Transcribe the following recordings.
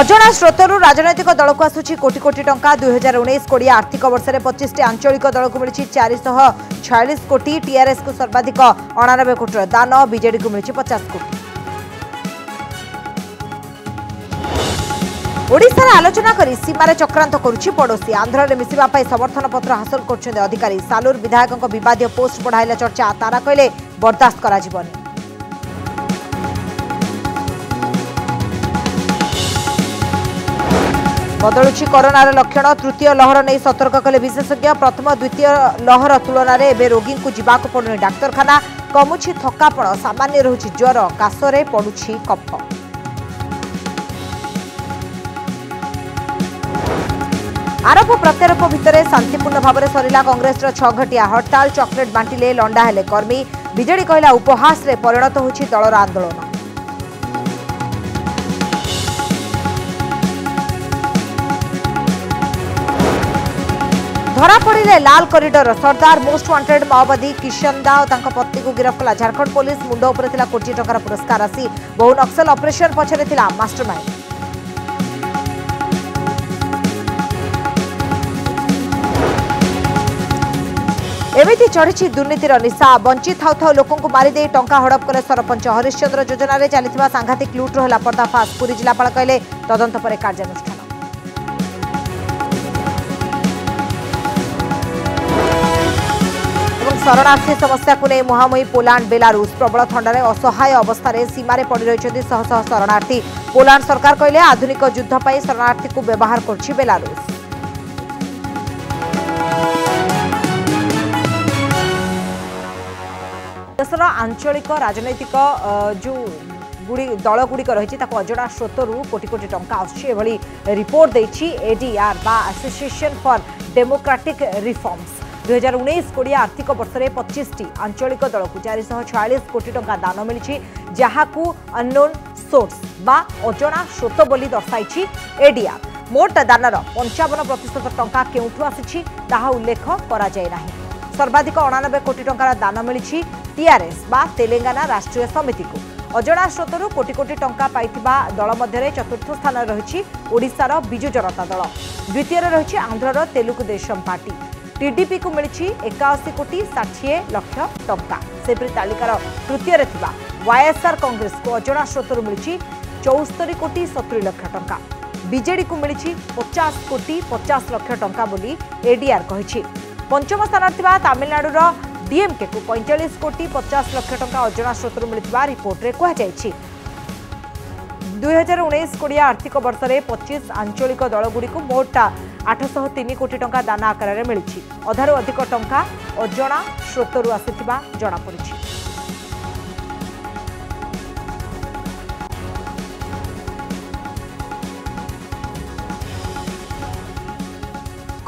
ଅଜଣା ସ୍ରୋତରୁ ରାଜନୈତିକ ଦଳକୁ ଆସୁଛି କୋଟି କୋଟି ଟଙ୍କା ଦୁଇ ହଜାର ଉଣେଇଶ କୋଡ଼ିଏ ଆର୍ଥିକ ବର୍ଷରେ ପଚିଶଟି ଆଞ୍ଚଳିକ ଦଳକୁ ମିଳିଛି ଚାରିଶହ ଛୟାଳିଶ କୋଟି ଟିଆର୍ଏସ୍କୁ ସର୍ବାଧିକ ଅଣାନବେ କୋଟିର ଦାନ ବିଜେଡିକୁ ମିଳିଛି ପଚାଶ କୋଟି ଓଡ଼ିଶାରେ ଆଲୋଚନା କରି ସୀମାରେ ଚକ୍ରାନ୍ତ କରୁଛି ପଡ଼ୋଶୀ ଆନ୍ଧ୍ରରେ ମିଶିବା ପାଇଁ ସମର୍ଥନ ପତ୍ର ହାସଲ କରୁଛନ୍ତି ଅଧିକାରୀ ସାଲୁର ବିଧାୟକଙ୍କ ବିବାଦୀୟ ପୋଷ୍ଟ ପଢ଼ାଇଲେ ଚର୍ଚ୍ଚା ତାରା କହିଲେ ବରଦାସ୍ତ କରାଯିବନି ବଦଳୁଛି କରୋନାର ଲକ୍ଷଣ ତୃତୀୟ ଲହର ନେଇ ସତର୍କ କଲେ ବିଶେଷଜ୍ଞ ପ୍ରଥମ ଦ୍ୱିତୀୟ ଲହର ତୁଳନାରେ ଏବେ ରୋଗୀଙ୍କୁ ଯିବାକୁ ପଡ଼ୁନି ଡାକ୍ତରଖାନା କମୁଛି ଥକାପଣ ସାମାନ୍ୟ ରହୁଛି ଜ୍ୱର କାଶରେ ପଡୁଛି କଫ ଆରୋପ ପ୍ରତ୍ୟାରୋପ ଭିତରେ ଶାନ୍ତିପୂର୍ଣ୍ଣ ଭାବରେ ସରିଲା କଂଗ୍ରେସର ଛଅଘଟିଆ ହଡ଼ତାଳ ଚକୋଲେଟ୍ ବାଣ୍ଟିଲେ ଲଣ୍ଡା ହେଲେ କର୍ମୀ ବିଜେଡି କହିଲା ଉପହାସରେ ପରିଣତ ହୋଇଛି ଦଳର ଆନ୍ଦୋଳନ ମହାମାରୀରେ ଲାଲ କରିଡର ସର୍ଦ୍ଦାର ମୋଷ୍ଟ ୱାଣ୍ଟେଡ୍ ମାଓବାଦୀ କିଶନ ଦା ଓ ତାଙ୍କ ପତ୍ନୀକୁ ଗିରଫ କଲା ଝାରଖଣ୍ଡ ପୋଲିସ ମୁଣ୍ଡ ଉପରେ ଥିଲା କୋଟିଏ ଟଙ୍କାର ପୁରସ୍କାର ଆସି ବହୁ ନକ୍ସଲ ଅପରେସନ ପଛରେ ଥିଲା ମାଷ୍ଟର ମାଷ୍ଟରମାଇଣ୍ଡ ଏମିତି ଚଢ଼ିଛି ଦୁର୍ନୀତିର ନିଶା ବଞ୍ଚି ଥାଉଥାଉ ଲୋକଙ୍କୁ ମାରିଦେଇ ଟଙ୍କା ହଡପ କଲେ ସରପଞ୍ଚ ହରିଶ୍ଚନ୍ଦ୍ର ଯୋଜନାରେ ଚାଲିଥିବା ସାଂଘାତିକ ଲୁଟ୍ର ହେଲା ପର୍ଦ୍ଦାଫାଶ ପୁରୀ ଜିଲ୍ଲାପାଳ କହିଲେ ତଦନ୍ତ ପରେ କାର୍ଯ୍ୟାନୁଷ୍ଠାନ শরণার্থী সমস্যাকে নিয়ে মুহামুহি পোলাণ্ড বেলারুষ প্রবল থণ্ডার অসহায় অবস্থায় সীমার পড়ে রয়েছেন শহ শহ শরণার্থী পোলাণ্ড সরকার কে আধুনিক যুদ্ধ পাই শরণার্থী ব্যবহার করছে বেলারুষ ଦେଶର ଆଞ୍ଚଳିକ ରାଜନୈତିକ ଯେଉଁ ଗୁଡ଼ି ଦଳଗୁଡ଼ିକ ରହିଛି ତାକୁ ଅଜଣା ସ୍ରୋତରୁ କୋଟି କୋଟି ଟଙ୍କା ଆସୁଛି ଏଭଳି ରିପୋର୍ଟ ଦେଇଛି ଏଡିଆର୍ ବା ଆସୋସିଏସନ୍ ଫର୍ ଡେମୋକ୍ରାଟିକ୍ ରିଫର୍ମସ୍ ଦୁଇ ହଜାର ଉଣେଇଶ କୋଡ଼ିଏ ଆର୍ଥିକ ବର୍ଷରେ ପଚିଶଟି ଆଞ୍ଚଳିକ ଦଳକୁ ଚାରିଶହ ଛୟାଳିଶ କୋଟି ଟଙ୍କା ଦାନ ମିଳିଛି ଯାହାକୁ ଅନ୍ନୋନ୍ ସୋର୍ସ ବା ଅଜଣା ସ୍ରୋତ ବୋଲି ଦର୍ଶାଇଛି ଏଡିଆର୍ ମୋଟ ଦାନର ପଞ୍ଚାବନ ପ୍ରତିଶତ ଟଙ୍କା କେଉଁଠୁ ଆସିଛି ତାହା ଉଲ୍ଲେଖ କରାଯାଇ ନାହିଁ ସର୍ବାଧିକ ଅଣାନବେ କୋଟି ଟଙ୍କାର ଦାନ ମିଳିଛି ଟିଆର୍ଏସ୍ ବା ତେଲେଙ୍ଗାନା ରାଷ୍ଟ୍ରୀୟ ସମିତିକୁ ଅଜଣା ସ୍ରୋତରୁ କୋଟି କୋଟି ଟଙ୍କା ପାଇଥିବା ଦଳ ମଧ୍ୟରେ ଚତୁର୍ଥ ସ୍ଥାନରେ ରହିଛି ଓଡ଼ିଶାର ବିଜୁ ଜନତା ଦଳ ଦ୍ୱିତୀୟରେ ରହିଛି ଆନ୍ଧ୍ରର ତେଲୁଗୁ ଦେଶମ ପାର୍ଟି ଟିଡିପିକୁ ମିଳିଛି ଏକାଅଶୀ କୋଟି ଷାଠିଏ ଲକ୍ଷ ଟଙ୍କା ସେହିପରି ତାଲିକାର ତୃତୀୟରେ ଥିବା ୱାଇଏସ୍ଆର୍ କଂଗ୍ରେସକୁ ଅଜଣା ସ୍ରୋତରୁ ମିଳିଛି ଚଉସ୍ତରୀ କୋଟି ସତୁରି ଲକ୍ଷ ଟଙ୍କା ବିଜେଡିକୁ ମିଳିଛି ପଚାଶ କୋଟି ପଚାଶ ଲକ୍ଷ ଟଙ୍କା ବୋଲି ଏଡିଆର୍ କହିଛି ପଞ୍ଚମ ସ୍ଥାନରେ ଥିବା ତାମିଲନାଡୁର ଡିଏମ୍କେକୁ ପଇଁଚାଳିଶ କୋଟି ପଚାଶ ଲକ୍ଷ ଟଙ୍କା ଅଜଣା ସ୍ରୋତରୁ ମିଳିଥିବା ରିପୋର୍ଟରେ କୁହାଯାଇଛି ଦୁଇହଜାର ଉଣେଇଶ କୋଡ଼ିଏ ଆର୍ଥିକ ବର୍ଷରେ ପଚିଶ ଆଞ୍ଚଳିକ ଦଳଗୁଡ଼ିକୁ ମୋଟ ଆଠଶହ ତିନି କୋଟି ଟଙ୍କା ଦାନ ଆକାରରେ ମିଳିଛି ଅଧାରୁ ଅଧିକ ଟଙ୍କା ଅଜଣା ସ୍ରୋତରୁ ଆସିଥିବା ଜଣାପଡ଼ିଛି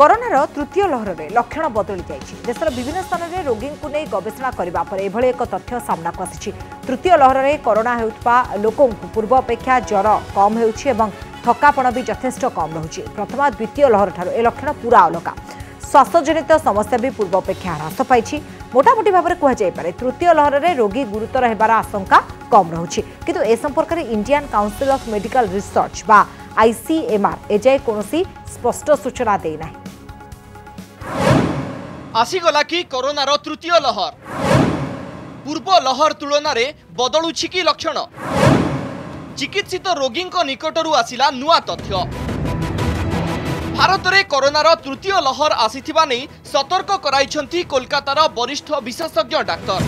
କରୋନାର ତୃତୀୟ ଲହରରେ ଲକ୍ଷଣ ବଦଳି ଯାଇଛି ଦେଶର ବିଭିନ୍ନ ସ୍ଥାନରେ ରୋଗୀଙ୍କୁ ନେଇ ଗବେଷଣା କରିବା ପରେ ଏଭଳି ଏକ ତଥ୍ୟ ସାମ୍ନାକୁ ଆସିଛି ତୃତୀୟ ଲହରରେ କରୋନା ହେଉଥିବା ଲୋକଙ୍କୁ ପୂର୍ବ ଅପେକ୍ଷା ଜ୍ୱର କମ୍ ହେଉଛି ଏବଂ ଥକାପଣ ବି ଯଥେଷ୍ଟ କମ୍ ରହୁଛି ପ୍ରଥମା ଦ୍ୱିତୀୟ ଲହରଠାରୁ ଏ ଲକ୍ଷଣ ପୁରା ଅଲଗା ଶ୍ୱାସଜନିତ ସମସ୍ୟା ବି ପୂର୍ବ ଅପେକ୍ଷା ହ୍ରାସ ପାଇଛି ମୋଟାମୋଟି ଭାବରେ କୁହାଯାଇପାରେ ତୃତୀୟ ଲହରରେ ରୋଗୀ ଗୁରୁତର ହେବାର ଆଶଙ୍କା କମ୍ ରହୁଛି କିନ୍ତୁ ଏ ସମ୍ପର୍କରେ Indian council of medical research ବା ଆଇସିଏମ୍ଆର୍ ଏଯାଏ କୌଣସି ସ୍ପଷ୍ଟ ସୂଚନା ଦେଇନାହିଁ ଆସିଗଲା କି କରୋନାର ତୃତୀୟ ଲହର ପୂର୍ବ ଲହର ତୁଳନାରେ ବଦଳୁଛି କି ଲକ୍ଷଣ ଚିକିତ୍ସିତ ରୋଗୀଙ୍କ ନିକଟରୁ ଆସିଲା ନୂଆ ତଥ୍ୟ ଭାରତରେ କରୋନାର ତୃତୀୟ ଲହର ଆସିଥିବା ନେଇ ସତର୍କ କରାଇଛନ୍ତି କୋଲକାତାର ବରିଷ୍ଠ ବିଶେଷଜ୍ଞ ଡାକ୍ତର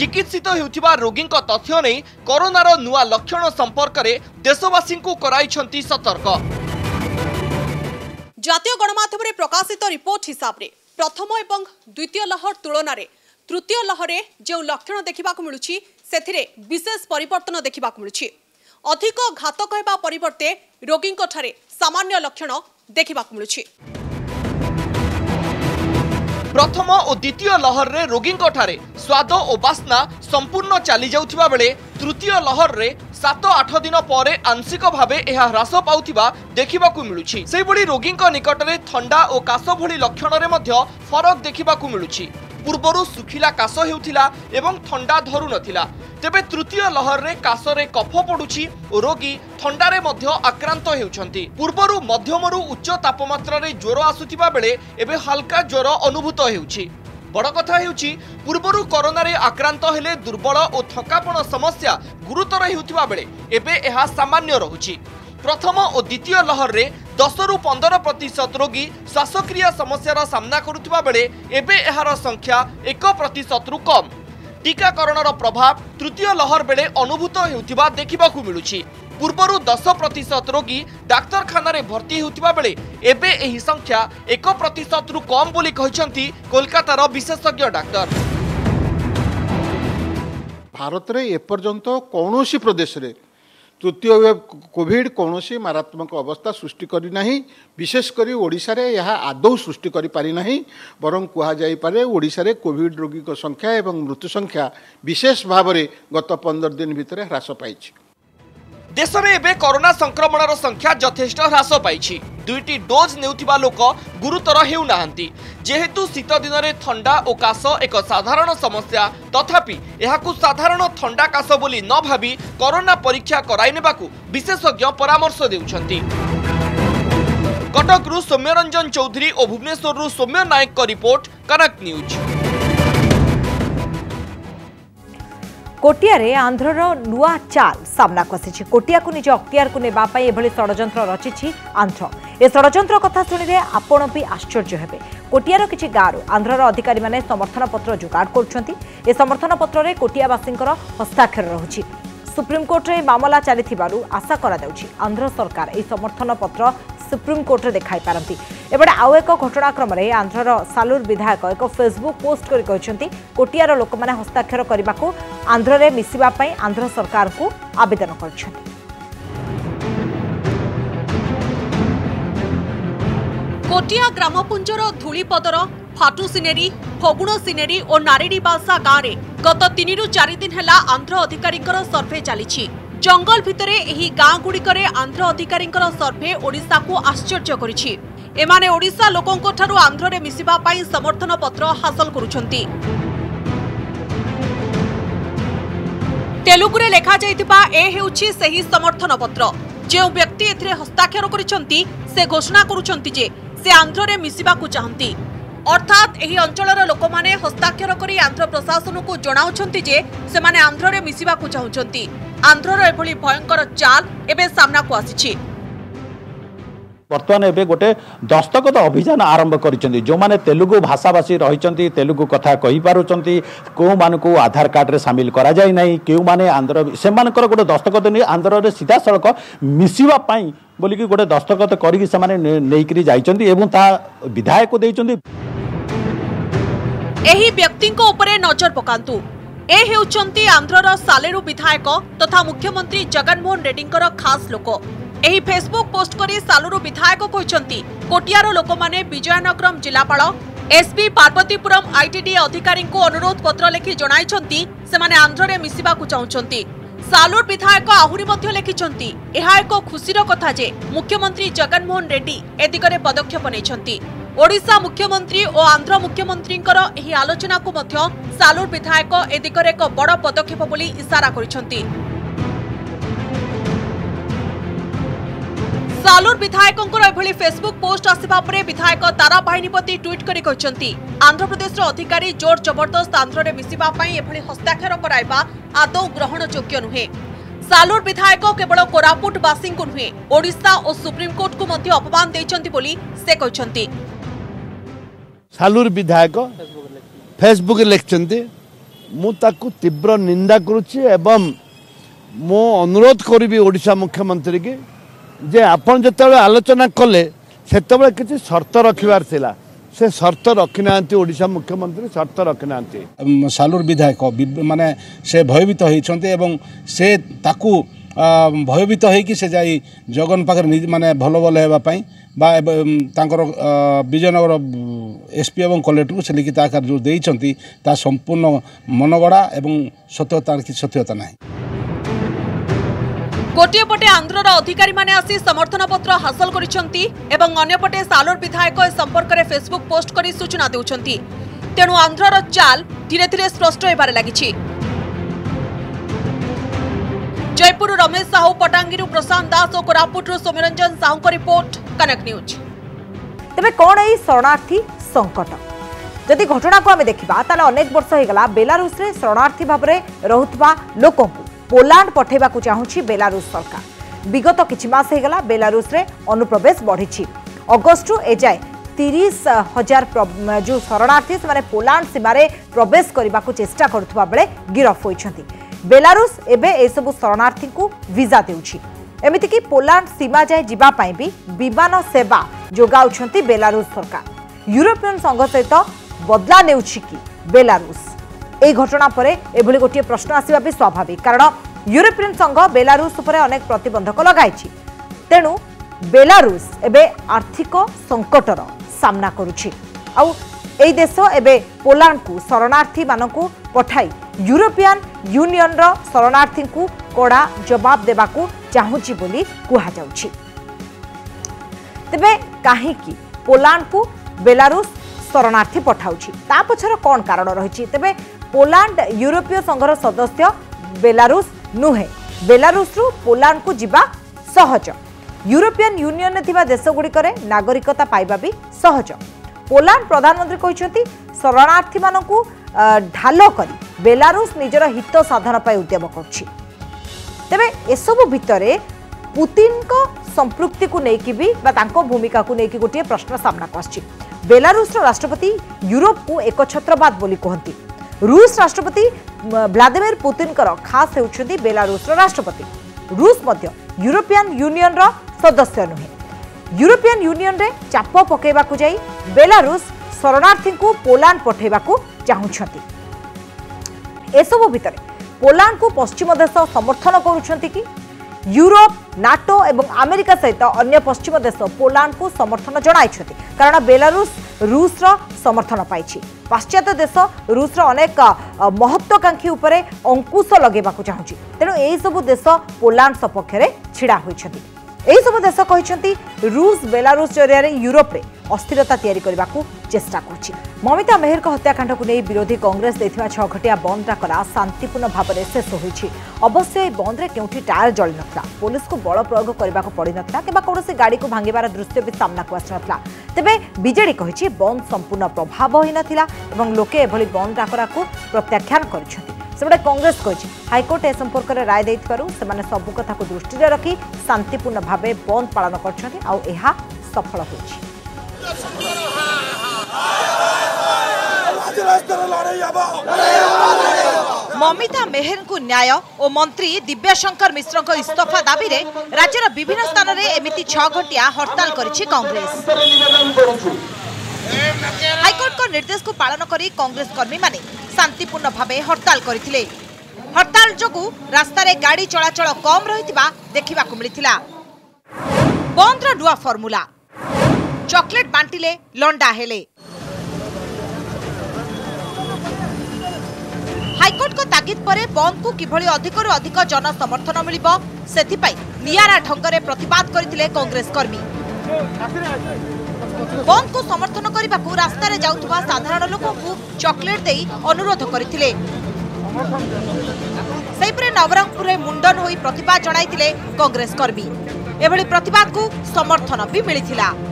ଚିକିତ୍ସିତ ହେଉଥିବା ରୋଗୀଙ୍କ ତଥ୍ୟ ନେଇ କରୋନାର ନୂଆ ଲକ୍ଷଣ ସମ୍ପର୍କରେ ଦେଶବାସୀଙ୍କୁ କରାଇଛନ୍ତି ସତର୍କ ଜାତୀୟ ଗଣମାଧ୍ୟମରେ ପ୍ରକାଶିତ ରିପୋର୍ଟ ହିସାବରେ ପ୍ରଥମ ଏବଂ ଦ୍ୱିତୀୟ ଲହର ତୁଳନାରେ ତୃତୀୟ ଲହରେ ଯେଉଁ ଲକ୍ଷଣ ଦେଖିବାକୁ ମିଳୁଛି ସେଥିରେ ବିଶେଷ ପରିବର୍ତ୍ତନ ଦେଖିବାକୁ ମିଳୁଛି ଅଧିକ ଘାତକ ହେବା ପରିବର୍ତ୍ତେ ରୋଗୀଙ୍କଠାରେ ସାମାନ୍ୟ ଲକ୍ଷଣ ଦେଖିବାକୁ ମିଳୁଛି ପ୍ରଥମ ଓ ଦ୍ୱିତୀୟ ଲହରରେ ରୋଗୀଙ୍କଠାରେ ସ୍ୱାଦ ଓ ବାସ୍ନା ସମ୍ପୂର୍ଣ୍ଣ ଚାଲିଯାଉଥିବା ବେଳେ ତୃତୀୟ ଲହରରେ ସାତ ଆଠ ଦିନ ପରେ ଆଂଶିକ ଭାବେ ଏହା ହ୍ରାସ ପାଉଥିବା ଦେଖିବାକୁ ମିଳୁଛି ସେହିଭଳି ରୋଗୀଙ୍କ ନିକଟରେ ଥଣ୍ଡା ଓ କାଶ ଭଳି ଲକ୍ଷଣରେ ମଧ୍ୟ ଫରକ ଦେଖିବାକୁ ମିଳୁଛି পূর্বর শুখিলা কাশ হেউথিলা এবং থন্ডা ধরু নথিলা তেবে তৃতীয় লহরে কাশরে কফ পড়ুছি ও রোগী থন্ডারে মধ্য আক্রান্ত হেউছন্তি পূর্বরু মধ্যমরু উচ্চ তাপমাত্রারে জ্বর আসুথিবা বেলে এবে হালকা জ্বর অনুভূত হেউছি বড় কথা হেউছি পূর্বরু করোনারে আক্রান্ত হেলে দুর্বল ও থকাপণ সমস্যা গুরুতর হেউথিবা বেলে এবে এহা সামান্য রহুছি ପ୍ରଥମ ଓ ଦ୍ୱିତୀୟ ଲହରରେ ଦଶରୁ ପନ୍ଦର ପ୍ରତିଶତ ରୋଗୀ ଶ୍ୱାସକ୍ରିୟା ସମସ୍ୟାର ସାମ୍ନା କରୁଥିବା ବେଳେ ଏବେ ଏହାର ସଂଖ୍ୟା ଏକ ପ୍ରତିଶତରୁ କମ୍ ଟିକାକରଣର ପ୍ରଭାବ ତୃତୀୟ ଲହର ବେଳେ ଅନୁଭୂତ ହେଉଥିବା ଦେଖିବାକୁ ମିଳୁଛି ପୂର୍ବରୁ ଦଶ ପ୍ରତିଶତ ରୋଗୀ ଡାକ୍ତରଖାନାରେ ଭର୍ତ୍ତି ହେଉଥିବା ବେଳେ ଏବେ ଏହି ସଂଖ୍ୟା ଏକ ପ୍ରତିଶତରୁ କମ୍ ବୋଲି କହିଛନ୍ତି କୋଲକାତାର ବିଶେଷଜ୍ଞ ଡାକ୍ତର ଭାରତରେ ଏପର୍ଯ୍ୟନ୍ତ କୌଣସି ପ୍ରଦେଶରେ ତୃତୀୟ ୱେବ୍ କୋଭିଡ଼ କୌଣସି ମାରାତ୍ମକ ଅବସ୍ଥା ସୃଷ୍ଟି କରିନାହିଁ ବିଶେଷ କରି ଓଡ଼ିଶାରେ ଏହା ଆଦୌ ସୃଷ୍ଟି କରିପାରିନାହିଁ ବରଂ କୁହାଯାଇପାରେ ଓଡ଼ିଶାରେ କୋଭିଡ଼ ରୋଗୀଙ୍କ ସଂଖ୍ୟା ଏବଂ ମୃତ୍ୟୁ ସଂଖ୍ୟା ବିଶେଷ ଭାବରେ ଗତ ପନ୍ଦର ଦିନ ଭିତରେ ହ୍ରାସ ପାଇଛି ଦେଶରେ ଏବେ କରୋନା ସଂକ୍ରମଣର ସଂଖ୍ୟା ଯଥେଷ୍ଟ ହ୍ରାସ ପାଇଛି ଦୁଇଟି ଡୋଜ୍ ନେଉଥିବା ଲୋକ ଗୁରୁତର ହେଉନାହାନ୍ତି ଯେହେତୁ ଶୀତ ଦିନରେ ଥଣ୍ଡା ଓ କାଶ ଏକ ସାଧାରଣ ସମସ୍ୟା ତଥାପି ଏହାକୁ ସାଧାରଣ ଥଣ୍ଡା କାଶ ବୋଲି ନ ଭାବି କରୋନା ପରୀକ୍ଷା କରାଇ ନେବାକୁ ବିଶେଷଜ୍ଞ ପରାମର୍ଶ ଦେଉଛନ୍ତି କଟକରୁ ସୌମ୍ୟରଞ୍ଜନ ଚୌଧୁରୀ ଓ ଭୁବନେଶ୍ୱରରୁ ସୌମ୍ୟ ନାୟକଙ୍କ ରିପୋର୍ଟ କନକ ନ୍ୟୁଜ୍ କୋଟିଆରେ ଆନ୍ଧ୍ରର ନୂଆ ଚାଲ ସାମ୍ନାକୁ ଆସିଛି କୋଟିଆକୁ ନିଜ ଅକ୍ତିଆରକୁ ନେବା ପାଇଁ ଏଭଳି ଷଡ଼ଯନ୍ତ୍ର ରଚିଛି ଆନ୍ଧ୍ର ଏ ଷଡ଼ଯନ୍ତ୍ର କଥା ଶୁଣିଲେ ଆପଣ ବି ଆଶ୍ଚର୍ଯ୍ୟ ହେବେ କୋଟିଆର କିଛି ଗାଁରୁ ଆନ୍ଧ୍ରର ଅଧିକାରୀମାନେ ସମର୍ଥନ ପତ୍ର ଯୋଗାଡ଼ କରୁଛନ୍ତି ଏ ସମର୍ଥନ ପତ୍ରରେ କୋଟିଆବାସୀଙ୍କର ହସ୍ତାକ୍ଷର ରହୁଛି ସୁପ୍ରିମକୋର୍ଟରେ ମାମଲା ଚାଲିଥିବାରୁ ଆଶା କରାଯାଉଛି ଆନ୍ଧ୍ର ସରକାର ଏହି ସମର୍ଥନ ପତ୍ର ସୁପ୍ରିମକୋର୍ଟରେ ଦେଖାଇ ପାରନ୍ତି ଏପଟେ ଆଉ ଏକ ଘଟଣାକ୍ରମରେ ଆନ୍ଧ୍ରର ସାଲୁର ବିଧାୟକ ଏକ ଫେସବୁକ୍ ପୋଷ୍ଟ କରି କହିଛନ୍ତି କୋଟିଆର ଲୋକମାନେ ହସ୍ତାକ୍ଷର କରିବାକୁ ଆନ୍ଧ୍ରରେ ମିଶିବା ପାଇଁ ଆନ୍ଧ୍ର ସରକାରଙ୍କୁ ଆବେଦନ କରିଛନ୍ତି କୋଟିଆ ଗ୍ରାମପୁଞ୍ଜର ଧୂଳିପଦର ফাটু সিনেরি ফগুণ সিনেরি ও নারিডিবাসা গাঁরে গত তিন চারিদিন হেলা আন্ধ্র অধিকারী সর্ভে চালিছে ଜଙ୍ଗଲ ଭିତରେ ଏହି ଗାଁଗୁଡ଼ିକରେ ଆନ୍ଧ୍ର ଅଧିକାରୀଙ୍କର ସର୍ଭେ ଓଡ଼ିଶାକୁ ଆଶ୍ଚର୍ଯ୍ୟ କରିଛି ଏମାନେ ଓଡ଼ିଶା ଲୋକଙ୍କଠାରୁ ଆନ୍ଧ୍ରରେ ମିଶିବା ପାଇଁ ସମର୍ଥନ ପତ୍ର ହାସଲ କରୁଛନ୍ତି ତେଲୁଗୁରେ ଲେଖାଯାଇଥିବା ଏ ହେଉଛି ସେହି ସମର୍ଥନ ପତ୍ର ଯେଉଁ ବ୍ୟକ୍ତି ଏଥିରେ ହସ୍ତାକ୍ଷର କରିଛନ୍ତି ସେ ଘୋଷଣା କରୁଛନ୍ତି ଯେ ସେ ଆନ୍ଧ୍ରରେ ମିଶିବାକୁ ଚାହାନ୍ତି অর্থাৎ এই অঞ্চলের লোক মানে হস্তাক্ষর করে আন্ধ্র প্রশাসনকু জনাওছেন যে সেমানে আন্ধ্রে মিশিবাক চাহুন আন্ধ্রর এভাবে ভয়ঙ্কর চাল এবে সামনাকু আসিছে বর্তমানে এবে গোটে দস্তখত অভিযান আরম্ভ করেছেন যে তেলুগু ভাষাভাষী রয়েছেন তেলুগু কথা কইপারুচ্ছেন কেউ মানুষ আধার কার্ডে সামিল করা যায় না কেউ মানে আন্ধ্র সে গোটে দস্তখত নিয়ে আন্ধ্রের সিধাসলখ মিশিবা বলি গোটে দস্তখত করি সে নেইকি যাই এবং তা বিধায়ক দিয়েছেন ଏହି ବ୍ୟକ୍ତିଙ୍କ ଉପରେ ନଜର ପକାନ୍ତୁ ଏ ହେଉଛନ୍ତି ଆନ୍ଧ୍ରର ସାଲେରୁ ବିଧାୟକ ତଥା ମୁଖ୍ୟମନ୍ତ୍ରୀ ଜଗନମୋହନ ରେଡ୍ଡୀଙ୍କର ଖାସ୍ ଲୋକ ଏହି ଫେସବୁକ୍ ପୋଷ୍ଟ କରି ସାଲୁରୁ ବିଧାୟକ କହିଛନ୍ତି କୋଟିଆର ଲୋକମାନେ ବିଜୟନଗରମ୍ ଜିଲ୍ଲାପାଳ ଏସ୍ପି ପାର୍ବତୀପୁରମ୍ ଆଇଟିଡି ଅଧିକାରୀଙ୍କୁ ଅନୁରୋଧ ପତ୍ର ଲେଖି ଜଣାଇଛନ୍ତି ସେମାନେ ଆନ୍ଧ୍ରରେ ମିଶିବାକୁ ଚାହୁଁଛନ୍ତି ସାଲୁର ବିଧାୟକ ଆହୁରି ମଧ୍ୟ ଲେଖିଛନ୍ତି ଏହା ଏକ ଖୁସିର କଥା ଯେ ମୁଖ୍ୟମନ୍ତ୍ରୀ ଜଗନମୋହନ ରେଡ୍ଡି ଏ ଦିଗରେ ପଦକ୍ଷେପ ନେଇଛନ୍ତି ওড়িশা মুখ্যমন্ত্রী ও আন্ধ্র মুখ্যমন্ত্রীঙ্কর এই আলোচনাকু মধ্য সালুট বিধায়ক এ দিগরে এক বড় পদক্ষেপ বলে ইশারা করেছেন সালুট বিধায়কঙ্কর এভাবে ফেসবুক পোস্ট আসবা পরে বিধায়ক তারা বাহিনীপতি টুইট করে কিন্তু আন্ধ্রপ্রদেশের অধিকারী জোর জবরদস্ত আন্ধ্রের মিশিবা এভাবে হস্তাক্ষর করাইবা আদৌ গ্রহণযোগ্য নুহে সালুট বিধায়ক কেবল কোরাপুটবাসী নুহে ওড়শা ও সুপ্রিমকোর্টক অপমান দিয়েছেন বলে সে কিন্তু ସାଲୁର ବିଧାୟକ ଫେସବୁକରେ ଲେଖିଛନ୍ତି ମୁଁ ତାକୁ ତୀବ୍ର ନିନ୍ଦା କରୁଛି ଏବଂ ମୁଁ ଅନୁରୋଧ କରିବି ଓଡ଼ିଶା ମୁଖ୍ୟମନ୍ତ୍ରୀକି ଯେ ଆପଣ ଯେତେବେଳେ ଆଲୋଚନା କଲେ ସେତେବେଳେ କିଛି ସର୍ତ୍ତ ରଖିବାର ଥିଲା ସେ ସର୍ତ୍ତ ରଖିନାହାନ୍ତି ଓଡ଼ିଶା ମୁଖ୍ୟମନ୍ତ୍ରୀ ସର୍ତ୍ତ ରଖିନାହାନ୍ତି ସାଲୁର ବିଧାୟକ ମାନେ ସେ ଭୟଭୀତ ହୋଇଛନ୍ତି ଏବଂ ସେ ତାକୁ ভয়ভীত হয়েকি সে যাই জগন পাখে মানে ভাল ভাল হওয়া বা তাঁর বিজয়নগর এসপি এবং কলেক্টরকে সে লিখিত আকার যে দিয়েছেন তা সম্পূর্ণ মনগড়া এবং সত্যতা সত্যতা না ଗୋଟିଏ ପଟେ ଆନ୍ଧ୍ରର ଅଧିକାରୀମାନେ ଆସି ସମର୍ଥନପତ୍ର ହାସଲ କରିଛନ୍ତି ଏବଂ ଅନ୍ୟପଟେ ସାଲୋର ବିଧାୟକ ଏ ସମ୍ପର୍କରେ ଫେସବୁକ୍ ପୋଷ୍ଟ କରି ସୂଚନା ଦେଉଛନ୍ତି ତେଣୁ ଆନ୍ଧ୍ରର ଚାଲ ଧୀରେ ଧୀରେ ସ୍ପଷ୍ଟ ହେବାରେ ଲାଗିଛି जयपुर रमेश साहू पटांगीरू प्रशांत दास और कोरापुटर सौम्यरंजन साहू का रिपोर्ट कनेक्ट न्यूज तेरे कौन है शरणार्थी संकट जदि घटना को आम देखा अनेक वर्ष होगा बेलारुस शरणार्थी भाव में रोकता लोक पोलांड पठेवा चाहूँगी बेलारुस सरकार विगत किस होगा बेलारुस अनुप्रवेश बढ़ी अगस्टु एजाए तीस हजार जो शरणार्थी से पोलांड सीमार प्रवेश करने को चेस्टा करुवा गिरफ्त होती ବେଲାରୁଷ ଏବେ ଏସବୁ ଶରଣାର୍ଥୀଙ୍କୁ ଭିଜା ଦେଉଛି ଏମିତିକି ପୋଲାଣ୍ଡ ସୀମା ଯାଏ ଯିବା ପାଇଁ ବି ବିମାନ ସେବା ଯୋଗାଉଛନ୍ତି ବେଲାରୁଷ ସରକାର ୟୁରୋପିଆନ ସଂଘ ସହିତ ବଦଲା ନେଉଛି କି ବେଲାରୁଷ ଏହି ଘଟଣା ପରେ ଏଭଳି ଗୋଟିଏ ପ୍ରଶ୍ନ ଆସିବା ବି ସ୍ୱାଭାବିକ କାରଣ ୟୁରୋପିଆନ ସଂଘ ବେଲାରୁଷ ଉପରେ ଅନେକ ପ୍ରତିବନ୍ଧକ ଲଗାଇଛି ତେଣୁ ବେଲାରୁଷ ଏବେ ଆର୍ଥିକ ସଙ୍କଟର ସାମ୍ନା କରୁଛି ଆଉ ଏହି ଦେଶ ଏବେ ପୋଲାଣ୍ଡକୁ ଶରଣାର୍ଥୀମାନଙ୍କୁ ପଠାଇ ୟୁରୋପିଆନ୍ ୟୁନିୟନ୍ର ଶରଣାର୍ଥୀଙ୍କୁ କଡ଼ା ଜବାବ ଦେବାକୁ ଚାହୁଁଛି ବୋଲି କୁହାଯାଉଛି ତେବେ କାହିଁକି ପୋଲାଣ୍ଡକୁ ବେଲାରୁଷ ଶରଣାର୍ଥୀ ପଠାଉଛି ତା ପଛର କ'ଣ କାରଣ ରହିଛି ତେବେ ପୋଲାଣ୍ଡ ୟୁରୋପୀୟ ସଂଘର ସଦସ୍ୟ ବେଲାରୁଷ ନୁହେଁ ବେଲାରୁଷରୁ ପୋଲାଣ୍ଡକୁ ଯିବା ସହଜ ୟୁରୋପିଆନ୍ ୟୁନିୟନ୍ରେ ଥିବା ଦେଶଗୁଡ଼ିକରେ ନାଗରିକତା ପାଇବା ବି ସହଜ পোলাণ্ড প্রধানমন্ত্রী কিন্তু শরণার্থী মানুষ ঢাল করে বেলারুষ নিজের হিত সাধন পাই উদ্যম করছে তবে এসবু ভিতরে পুতিন সম্পৃক্তি নেইকি বি বা তাঁর ভূমিকা নেইকি গোটিয়ে প্রশ্ন সামনাকু আসছে বেলারুষর রাষ্ট্রপতি ইউরোপকু একছত্রবাদ বলে কুহতি রুষ রাষ্ট্রপতি ভ্লাদিমির পুতিনকর খাস হচ্ছেন বেলারুষর রাষ্ট্রপতি রুষ মধ্য ইউরোপিয়ান ইউনিয়নর সদস্য নুহে ୟୁରୋପିଆନ୍ ୟୁନିୟନରେ ଚାପ ପକାଇବାକୁ ଯାଇ ବେଲାରୁଷ ଶରଣାର୍ଥୀଙ୍କୁ ପୋଲାଣ୍ଡ ପଠାଇବାକୁ ଚାହୁଁଛନ୍ତି ଏସବୁ ଭିତରେ ପୋଲାଣ୍ଡକୁ ପଶ୍ଚିମ ଦେଶ ସମର୍ଥନ କରୁଛନ୍ତି କି ୟୁରୋପ ନାଟୋ ଏବଂ ଆମେରିକା ସହିତ ଅନ୍ୟ ପଶ୍ଚିମ ଦେଶ ପୋଲାଣ୍ଡକୁ ସମର୍ଥନ ଜଣାଇଛନ୍ତି କାରଣ ବେଲାରୁଷ ରୁଷର ସମର୍ଥନ ପାଇଛି ପାଶ୍ଚାତ୍ୟ ଦେଶ ରୁଷର ଅନେକ ମହତ୍ୱାକାଂକ୍ଷୀ ଉପରେ ଅଙ୍କୁଶ ଲଗାଇବାକୁ ଚାହୁଁଛି ତେଣୁ ଏହିସବୁ ଦେଶ ପୋଲାଣ୍ଡ ସପକ୍ଷରେ ଛିଡ଼ା ହୋଇଛନ୍ତି ଏହିସବୁ ଦେଶ କହିଛନ୍ତି ରୁଷ ବେଲାରୁଷ ଜରିଆରେ ୟୁରୋପରେ ଅସ୍ଥିରତା ତିଆରି କରିବାକୁ ଚେଷ୍ଟା କରୁଛି ମମିତା ମେହେରଙ୍କ ହତ୍ୟାକାଣ୍ଡକୁ ନେଇ ବିରୋଧୀ କଂଗ୍ରେସ ଦେଇଥିବା ଛଅଘଟିଆ ବନ୍ଦ ଡାକରା ଶାନ୍ତିପୂର୍ଣ୍ଣ ଭାବରେ ଶେଷ ହୋଇଛି ଅବଶ୍ୟ ଏହି ବନ୍ଦରେ କେଉଁଠି ଟାୟାର ଜଳିନଥିଲା ପୋଲିସକୁ ବଳ ପ୍ରୟୋଗ କରିବାକୁ ପଡ଼ିନଥିଲା କିମ୍ବା କୌଣସି ଗାଡ଼ିକୁ ଭାଙ୍ଗିବାର ଦୃଶ୍ୟ ବି ସାମ୍ନାକୁ ଆସିନଥିଲା ତେବେ ବିଜେଡି କହିଛି ବନ୍ଦ ସମ୍ପୂର୍ଣ୍ଣ ପ୍ରଭାବହୀନ ଥିଲା ଏବଂ ଲୋକେ ଏଭଳି ବନ୍ଦ ଡାକରାକୁ ପ୍ରତ୍ୟାଖ୍ୟାନ କରିଛନ୍ତି ସେପଟେ କଂଗ୍ରେସ କହିଛି ହାଇକୋର୍ଟ ଏ ସମ୍ପର୍କରେ ରାୟ ଦେଇଥିବାରୁ ସେମାନେ ସବୁ କଥାକୁ ଦୃଷ୍ଟିରେ ରଖି ଶାନ୍ତିପୂର୍ଣ୍ଣ ଭାବେ ବନ୍ଦ ପାଳନ କରିଛନ୍ତି ଆଉ ଏହା ସଫଳ ହୋଇଛି ମମିତା ମେହେରଙ୍କୁ ନ୍ୟାୟ ଓ ମନ୍ତ୍ରୀ দিব্যাশঙ্কর ମିଶ୍ରଙ୍କ ଇସ୍ତଫା ଦାବିରେ ରାଜ୍ୟର ବିଭିନ୍ନ ସ୍ଥାନରେ ଏମିତି ଛଅ ঘটিয়া হরতাল କରିଛି କଂଗ୍ରେସ হাইকোর্টক নির্দেশক পালন করে কংগ্রেস কর্মী মানে শান্তিপূর্ণ ভাবে হরতাল করে হরতাল যোগু রাস্তার গাড়ি চলাচল কম রয়েছে দেখা মিলিলা বন্দর নূয়া ফর্মুলা চকলেট বাটিলে লন্ডা হেলে হাইকোর্টক তাগিদ পরে বন্দকু কিভাবে অধিকর অধিক জনসমর্থন মিলব সেপাই নিয়ারা ঢঙ্গরে প্রতবাদ করে কংগ্রেস কর্মী बंद को समर्थन करने को रास्त जाधारण लोक चकलेट दे अनुरोध कर नवरंगपुर मुंडन हो प्रतिभा जन कांग्रेस कर्मी एभली प्रतिभा समर्थन भी मिलता है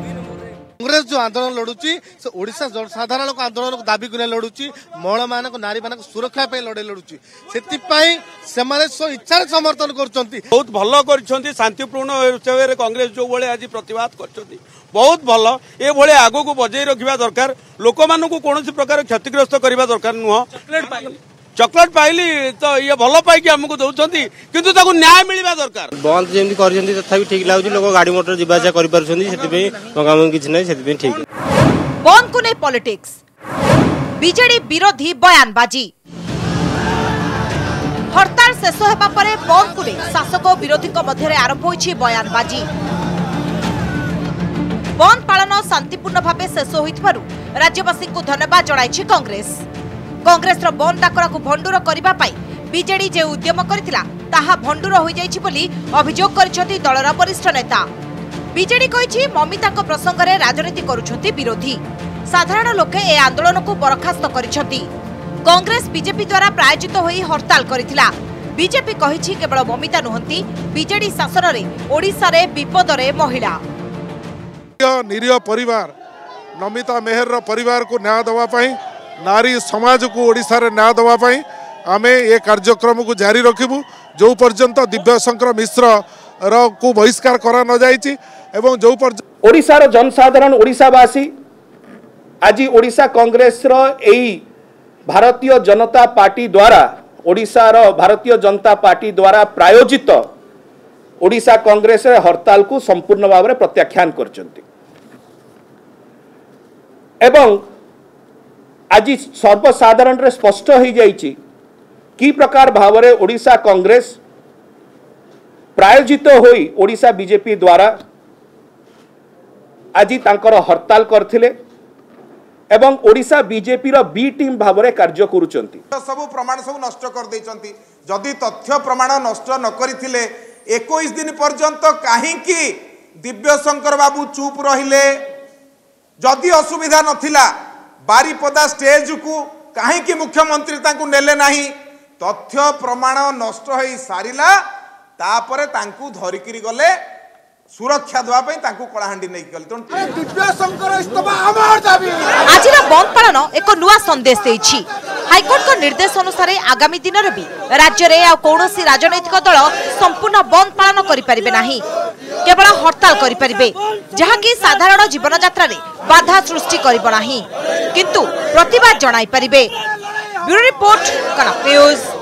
কংগ্রেস যে আন্দোলন লড়ুচি সে ওড়শা জনসাধারণ আন্দোলন দাবি করে লড়ুচি মহিলা মানুষ নারী মানুষ সুরক্ষা পাই লড়াই লড়ুচি সেপাই সে ইচ্ছার সমর্থন করছেন বহু ভাল করছেন শান্তিপূর্ণ হিসাবে কংগ্রেস যে আজ প্রতবাদ করছেন বহু ভাল এভাবে আগুক বজাই রাখা দরকার লোক মানুষ কৌশি প্রকার ক্ষতিগ্রস্ত করা দরকার নুহ চকলেট পাইলি তো ইয়ে ভাল পাইকি আমাকে দৌঁতি কিন্তু তাকে ন্যায় মিলবা দরকার বন্ধ যেমনি করছেন তথাপি ঠিক লাগুছি লোক গাড়ি মোটর যা আসা করে পারছেন সেপাই মঙ্গাম কিছু নাই সেপাই ঠিক বন্ধকু নেই পলিটিক্স বিজেডি বিরোধী বয়ানবাজি হরতাল শেষ হওয়া পরে বন্ধকু নেই শাসক ও বিরোধী মধ্যে আরম্ভ হয়েছে বয়ানবাজি বন্ধ পাাল শান্তিপূর্ণ ভাবে শেষ হয়ে রাজ্যবাসী ধন্যবাদ জনাইছে কংগ্রেস କଂଗ୍ରେସର ବନ୍ଦ ଡାକରାକୁ ଭଣ୍ଡୁର କରିବା ପାଇଁ ବିଜେଡି ଯେଉଁ ଉଦ୍ୟମ କରିଥିଲା ତାହା ଭଣ୍ଡୁର ହୋଇଯାଇଛି ବୋଲି ଅଭିଯୋଗ କରିଛନ୍ତି ଦଳର ବରିଷ୍ଠ ନେତା ବିଜେଡି କହିଛି ମମିତାଙ୍କ ପ୍ରସଙ୍ଗରେ ରାଜନୀତି କରୁଛନ୍ତି ବିରୋଧୀ ସାଧାରଣ ଲୋକେ ଏ ଆନ୍ଦୋଳନକୁ ବରଖାସ୍ତ କରିଛନ୍ତି କଂଗ୍ରେସ ବିଜେପି ଦ୍ୱାରା ପ୍ରାୟୋଜିତ ହୋଇ ହର୍ତାଲ କରିଥିଲା ବିଜେପି କହିଛି କେବଳ ମମିତା ନୁହନ୍ତି ବିଜେଡି ଶାସନରେ ଓଡ଼ିଶାରେ ବିପଦରେ ମହିଳା ନିରୀହ ପରିବାର ନମିତା ମେହରର ପରିବାରକୁ ନ୍ୟାୟ ଦେବା ପାଇଁ ନାରୀ ସମାଜକୁ ଓଡ଼ିଶାରେ ନ୍ୟାୟ ଦେବା ପାଇଁ ଆମେ ଏ କାର୍ଯ୍ୟକ୍ରମକୁ ଜାରି ରଖିବୁ ଯେଉଁ ପର୍ଯ୍ୟନ୍ତ ଦିବ୍ୟଶଙ୍କର ମିଶ୍ରକୁ ବହିଷ୍କାର କରା ନଯାଇଛି ଏବଂ ଯେଉଁ ପର୍ଯ୍ୟନ୍ତ ଓଡ଼ିଶାର ଜନସାଧାରଣ ଓଡ଼ିଶାବାସୀ ଆଜି ଓଡ଼ିଶା କଂଗ୍ରେସର ଏଇ ଭାରତୀୟ ଜନତା ପାର୍ଟି ଦ୍ୱାରା ଓଡ଼ିଶାର ଭାରତୀୟ ଜନତା ପାର୍ଟି ଦ୍ୱାରା ପ୍ରାୟୋଜିତ ଓଡ଼ିଶା କଂଗ୍ରେସରେ ହରତାଲକୁ ସମ୍ପୂର୍ଣ୍ଣ ଭାବରେ ପ୍ରତ୍ୟାଖ୍ୟାନ କରିଛନ୍ତି ଏବଂ ଆଜି ସର୍ବସାଧାରଣରେ ସ୍ପଷ୍ଟ ହୋଇଯାଇଛି କି ପ୍ରକାର ଭାବରେ ଓଡ଼ିଶା କଂଗ୍ରେସ ପ୍ରାୟୋଜିତ ହୋଇ ଓଡ଼ିଶା ବିଜେପି ଦ୍ୱାରା ଆଜି ତାଙ୍କର ହରତାଲ କରିଥିଲେ এবং ওড়িশা বিজেপির বি টিম ভাবে কার্য করছেন সব প্রমাণ সব নষ্ট করেছেন যদি তথ্য প্রমাণ নষ্ট নকরিলে একুশ দিন পর্যন্ত কাহিকি দিব্যশঙ্কর বাবু চুপ রহলে যদি অসুবিধা নথিলা ବାରିପଦା ଷ୍ଟେଜକୁ କାହିଁକି ମୁଖ୍ୟମନ୍ତ୍ରୀ ତାଙ୍କୁ ନେଲେ ନାହିଁ ତଥ୍ୟ ପ୍ରମାଣ ନଷ୍ଟ ହେଇ ସାରିଲା ତାପରେ ତାଙ୍କୁ ଧରିକିରି ଗଲେ ସୁରକ୍ଷା ଦେବା ପାଇଁ ତାଙ୍କୁ କଳାହାଣ୍ଡି ନେଇକି ଗଲେ ଆଜିର ବନ୍ଦ ପାଳନ ଏକ ନୂଆ ସନ୍ଦେଶ ଦେଇଛି ହାଇକୋର୍ଟଙ୍କ ନିର୍ଦ୍ଦେଶ ଅନୁସାରେ ଆଗାମୀ ଦିନରେ ବି ରାଜ୍ୟରେ ଆଉ କୌଣସି ରାଜନୈତିକ ଦଳ ସମ୍ପୂର୍ଣ୍ଣ ବନ୍ଦ ପାଳନ କରିପାରିବେ ନାହିଁ কেবল হরতাল করে পারে যা কি সাধারণ জীবনযাত্রার বাধা সৃষ্টি করব না কিন্তু প্রতবাদ জনাইপারে ব্যুরো রিপোর্ট কনক নিউজ